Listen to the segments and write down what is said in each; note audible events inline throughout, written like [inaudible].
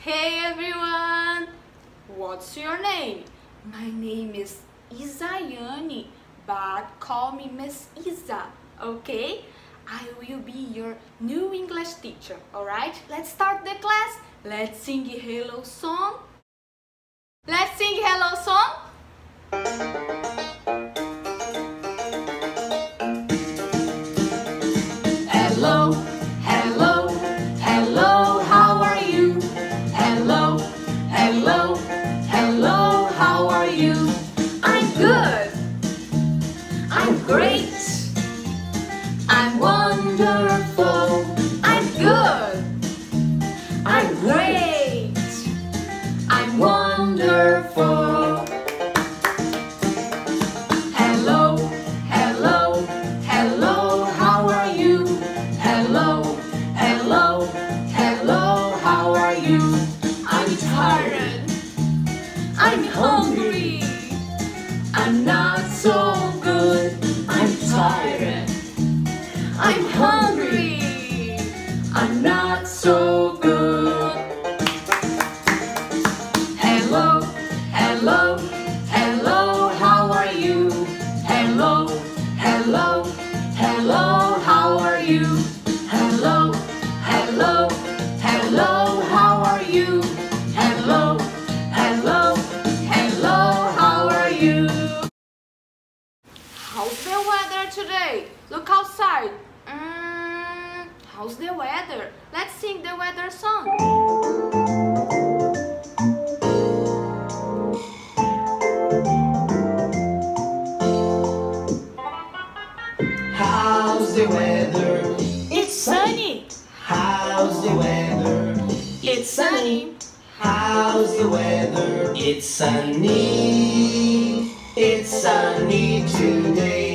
Hey everyone! What's your name? My name is Isayane, but call me Miss Isa, okay? I will be your new English teacher, alright? Let's start the class. Let's sing a hello song. Let's sing hello song. Look outside. Mm, how's the weather? Let's sing the weather song. How's the weather? It's sunny. How's the weather? It's sunny. How's the weather? It's sunny. It's sunny today.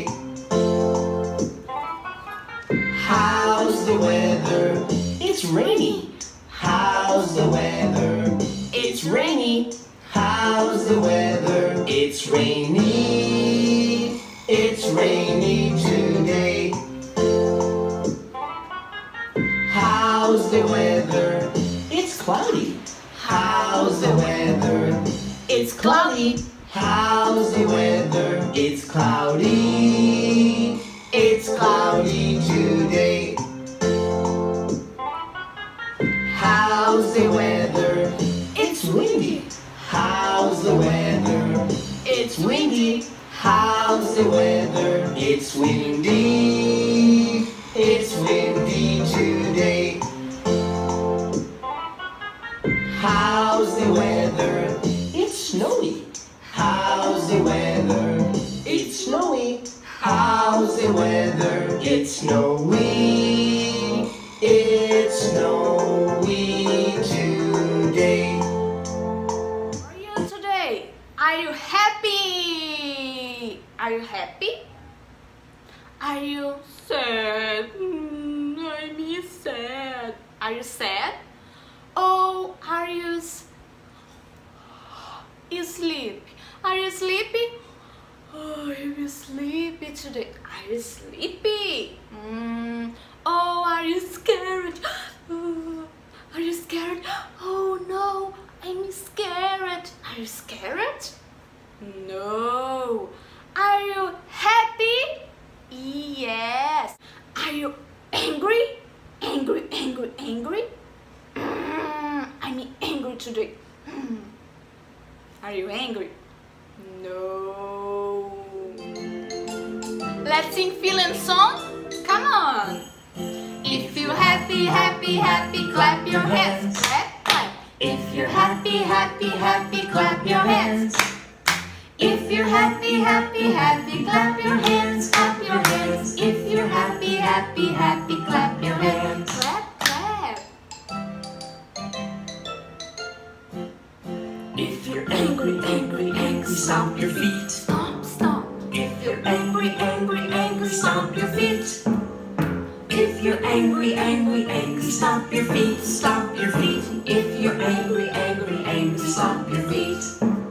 It's rainy. How's the weather? It's rainy. How's the weather? It's rainy. It's rainy today. How's the weather? It's cloudy. How's the weather? It's cloudy. How's the weather? It's cloudy. It's cloudy How's the weather? It's windy. How's the weather? It's windy. How's the weather? It's windy. It's windy today. How's the weather? It's snowy. How's the weather? It's snowy. How's the weather? It's snowy. It's snowy Are you sad? Mm, I'm sad. Are you sad? Oh, are you [gasps] you sleepy? Are you sleepy? Oh, I'm sleepy today. Are you sleepy? Mm. Oh, are you scared? [gasps] Are you scared? Oh no, I'm scared. Are you scared? No. Are you happy? Yes. Are you angry? Angry, angry, angry? Mm, I'm angry today. Mm. Are you angry? No. Let's sing feeling song? Come on. If you're happy, happy, happy, clap your hands. Clap, clap. If you're happy, happy, happy, clap your hands. If you're happy, happy, happy, clap your hands, clap your hands. If you're happy, happy, happy, clap your hands. Clap, clap. If you're angry, angry, angry, stomp your feet. Angry, angry, angry, stomp your feet. If you're angry, angry, angry, stomp your feet, stomp your feet. If you're angry, angry, angry, stomp your feet.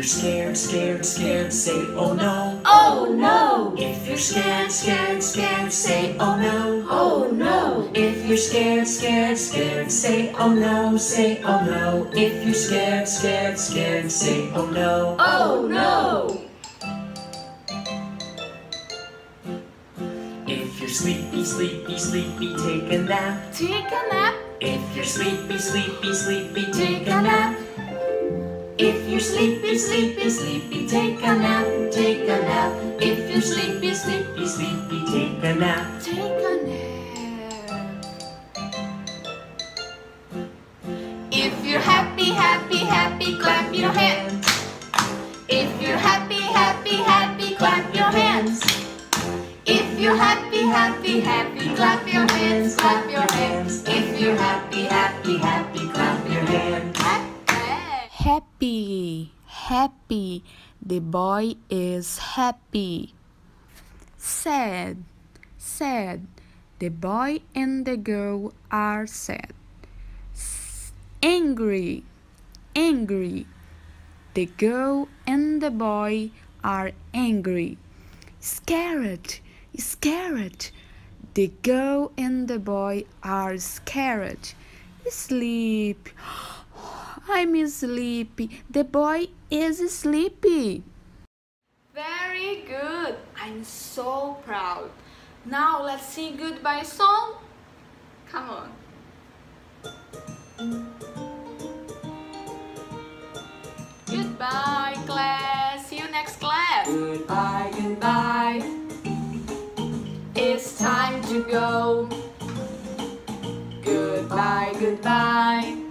You're scared, scared, scared, say oh no. Oh Oh no! If you're scared, scared, scared, say oh no. Oh no! If you're scared, scared, scared, say oh no, say oh no. If you're scared, scared, scared, say oh no. Oh no! If you're sleepy, sleepy, sleepy, take a nap. Take a nap. If you're sleepy, sleepy, sleepy, take a nap. If you're sleepy, sleepy, sleepy, take a nap, take a nap. If you're sleepy, sleepy, sleepy, take a nap. Take a nap. If you're happy, happy, happy, clap your hands. If you're happy, happy, happy, clap your hands. If you're happy, happy, happy, clap your hands, clap your hands. If you're happy, happy, happy, Happy. The boy is happy. Sad, sad. The boy and the girl are sad. S- Angry, angry. The girl and the boy are angry. Scared, scared. The girl and the boy are scared. Sleep. [gasps] I'm sleepy. The boy is sleepy. Very good. I'm so proud. Now let's sing goodbye song. Come on. Goodbye class. See you next class. Goodbye, goodbye. It's time to go. Goodbye, goodbye.